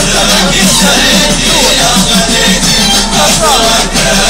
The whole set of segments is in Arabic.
Allah'a emanet olun.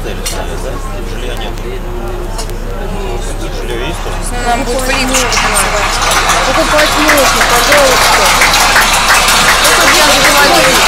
отеле стоят, да? И Жилья нет. И Жилье есть тоже? Ну, нам будет плиточку танцевать. Покупать можно, пожалуйста. Это я называю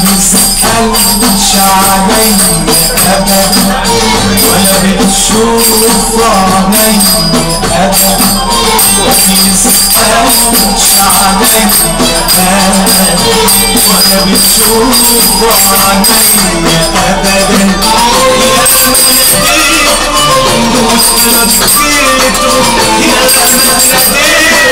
تسألش علي أبدا ولا بتشوف عيني أبدا يسألش عليا ولا بتشوفه عليا أبدا يا ملكيته وتربيته يا ملكيته